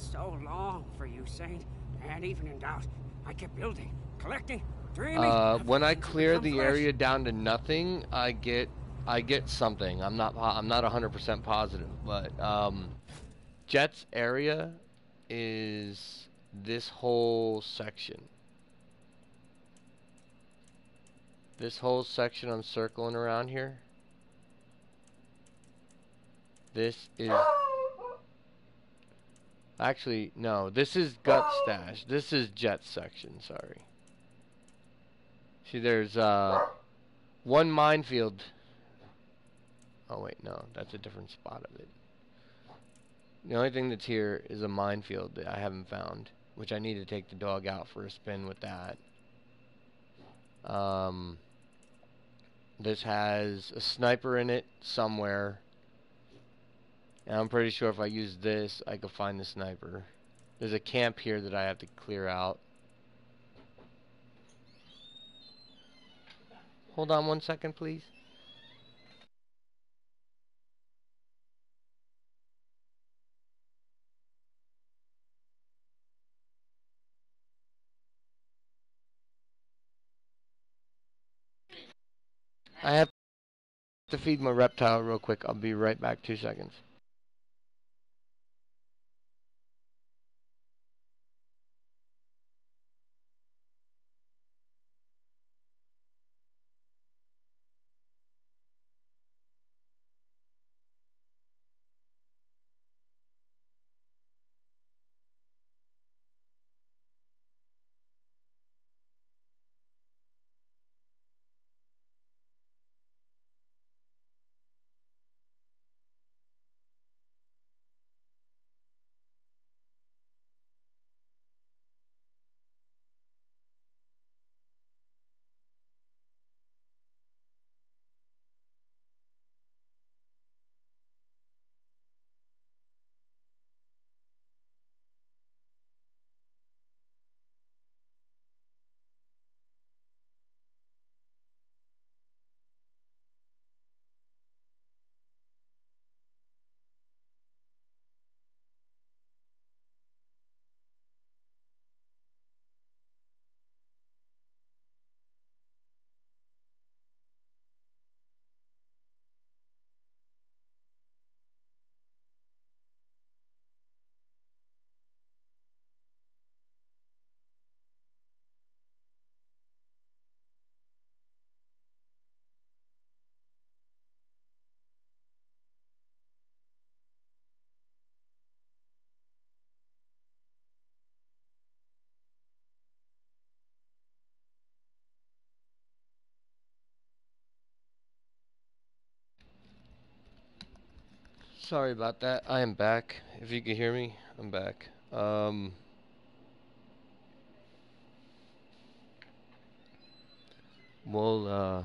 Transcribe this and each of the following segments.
so long for you, Saint. And even in doubt, I kept building, collecting, dreaming. Uh, when I clear the area down to nothing, I get I get something. I'm not I'm not 100% positive, but um, Jeet's area is this whole section. This whole section I'm circling around here. This is Actually, no, this is gut stash. This is Jeet section, sorry. See, there's uh one minefield. Oh wait, no, that's a different spot of it. The only thing that's here is a minefield that I haven't found, which I need to take the dog out for a spin with that. Um, this has a sniper in it somewhere. And I'm pretty sure if I use this, I could find the sniper. There's a camp here that I have to clear out. Hold on one second, please. I have to feed my reptile real quick. I'll be right back. Two seconds. Sorry about that. I am back. If you can hear me, I'm back. Um, we'll uh,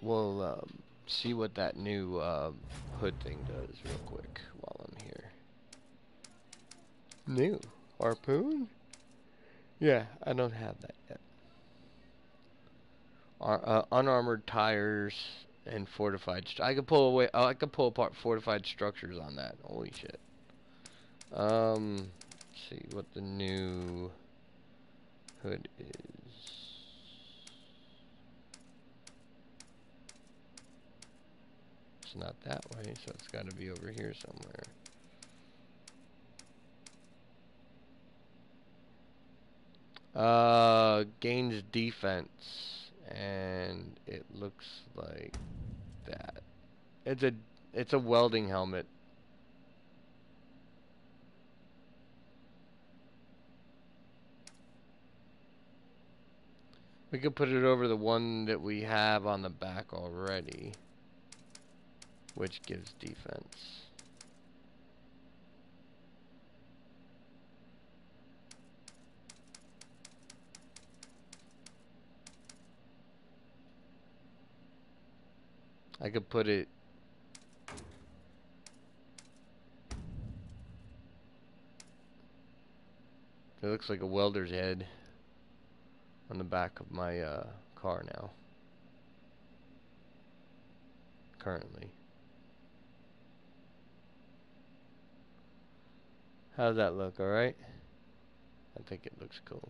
we'll um, see what that new um hood thing does real quick while I'm here. New harpoon? Yeah, I don't have that yet. Ar- uh, unarmored tires and fortified. I could pull away. Oh, I could pull apart fortified structures on that. Holy shit. Um, see what the new hood is. It's not that way, so it's got to be over here somewhere. Uh, gains defense, and it looks like that. It's a it's a welding helmet. We could put it over the one that we have on the back already, which gives defense. I could put it It looks like a welder's head on the back of my uh, car now. Currently. How's that look, alright? I think it looks cool.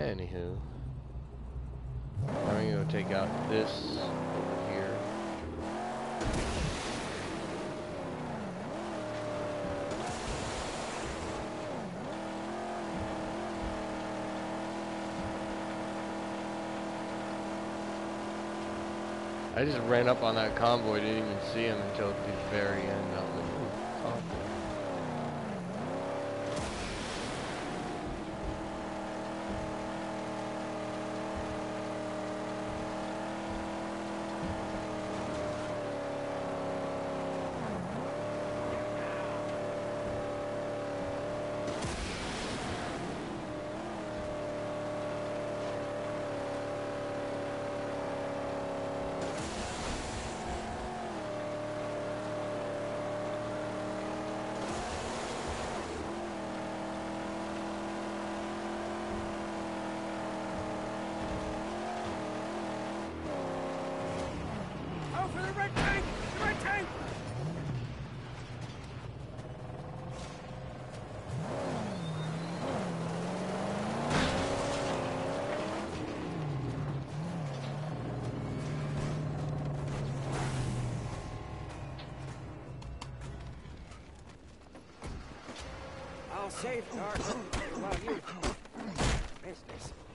Anywho. I'm gonna go take out this over here. I just ran up on that convoy, didn't even see him until the very end. I was I'll safeguard while you business.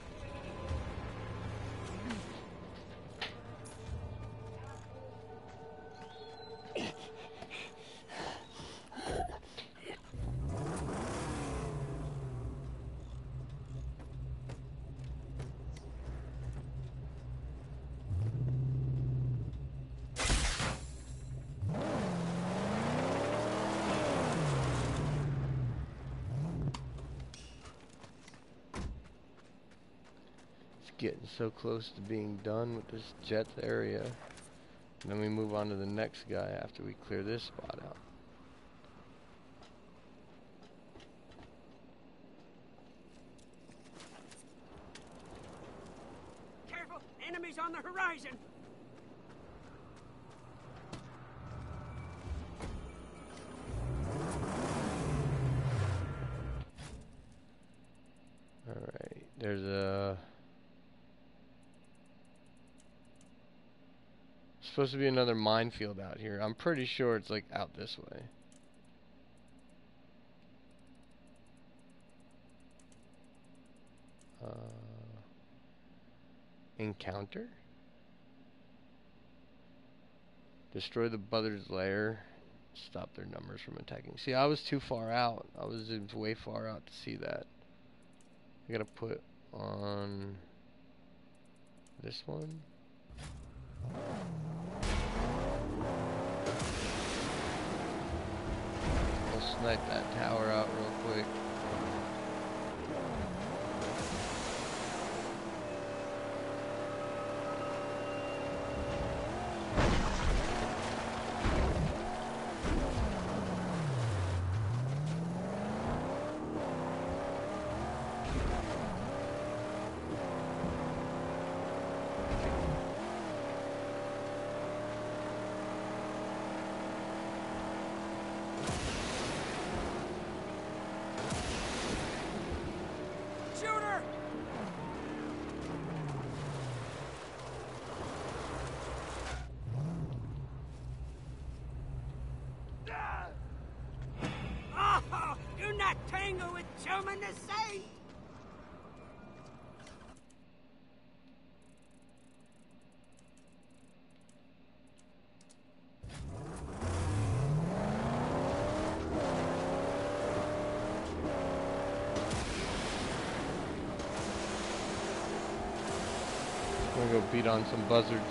Getting so close to being done with this Jeet area. And then we move on to the next guy after we clear this spot out. Careful! Enemies on the horizon! Alright, there's a... Supposed to be another minefield out here. I'm pretty sure it's like out this way. Uh, encounter? Destroy the Buzzard's lair. Stop their numbers from attacking. See, I was too far out. I was way far out to see that. I gotta put on this one. Snipe that tower out real quick. Shooter! Oh, do not tangle with I'm gonna go beat on some buzzards.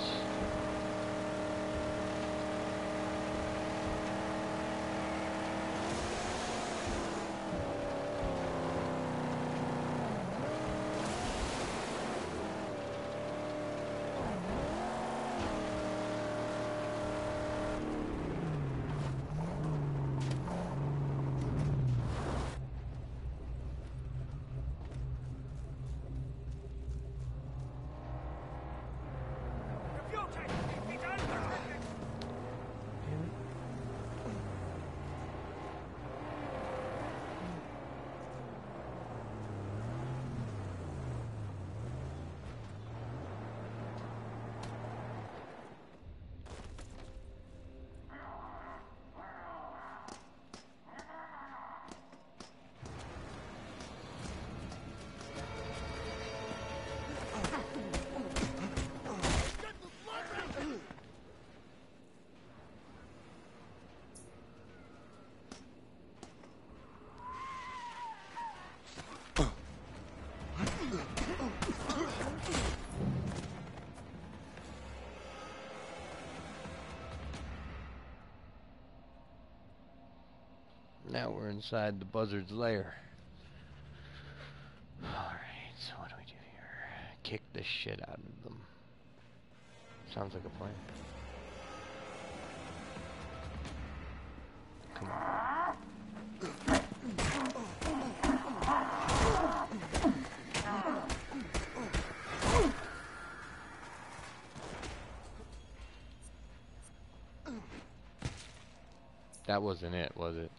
Now we're inside the buzzard's lair. Alright, so what do we do here? Kick the shit out of them. Sounds like a plan. Come on. That wasn't it, was it?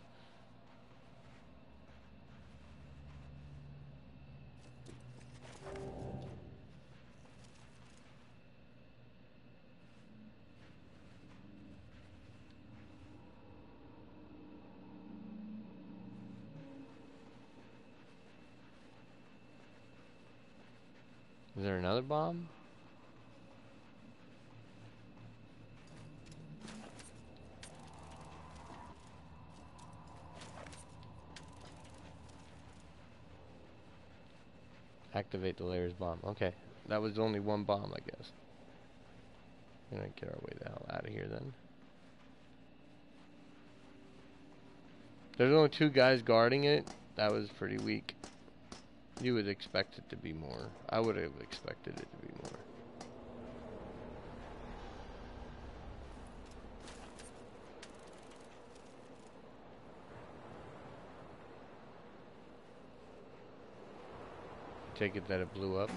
Is there another bomb? Activate the lair's bomb. Okay. That was only one bomb, I guess. We're gonna get our way the hell out of here then. There's only two guys guarding it. That was pretty weak. You would expect it to be more. I would have expected it to be more. Take it that it blew up.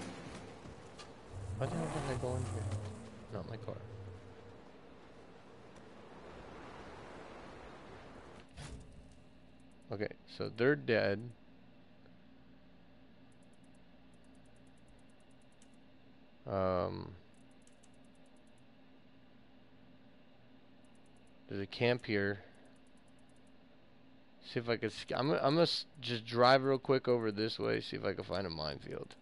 Why the hell did I go in here? Not my car. Okay, so they're dead. Um, there's a camp here. See if I can. I'm. I'm gonna just drive real quick over this way. See if I can find a minefield.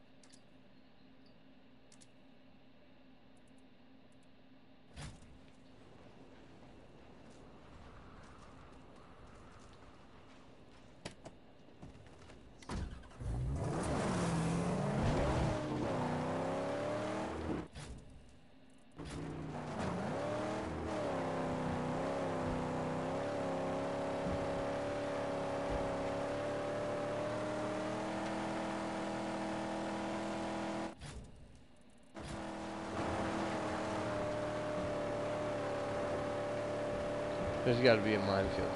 There's got to be a minefield